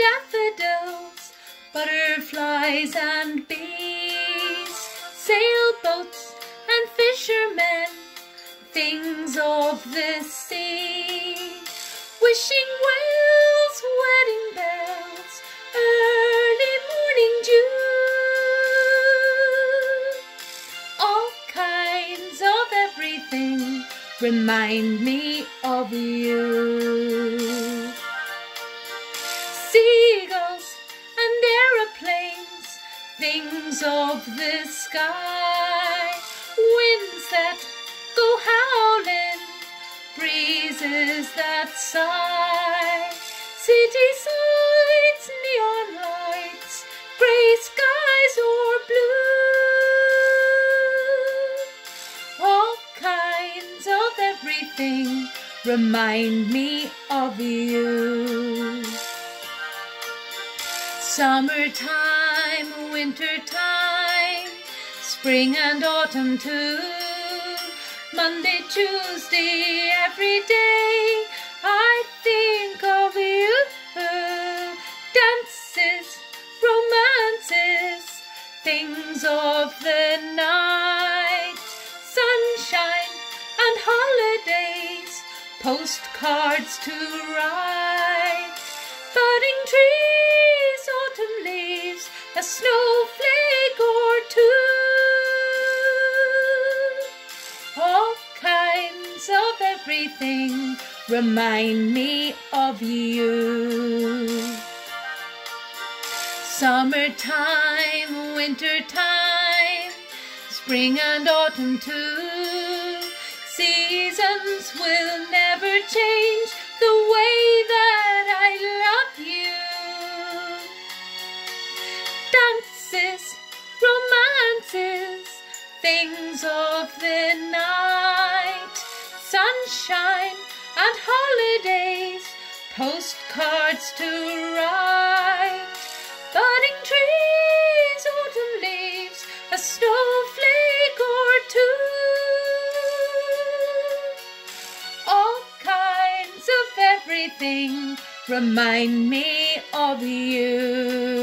daffodils, butterflies and bees, sailboats and fishermen, things of the sea, wishing wells, wedding bells, early morning dew, all kinds of everything remind me of you. Things of the sky, winds that go howling, breezes that sigh, city sights, neon lights, gray skies or blue, all kinds of everything remind me of you. Summertime, wintertime, spring and autumn too. Monday, Tuesday, every day I think of you. Dances, romances, things of the night, sunshine and holidays, postcards to write, of everything remind me of you. Summertime, wintertime, spring and autumn too. Seasons will never change the way that I love you. Dances, romances, things of the night, sunshine and holidays, postcards to write, budding trees, autumn leaves, a snowflake or two. All kinds of everything remind me of you.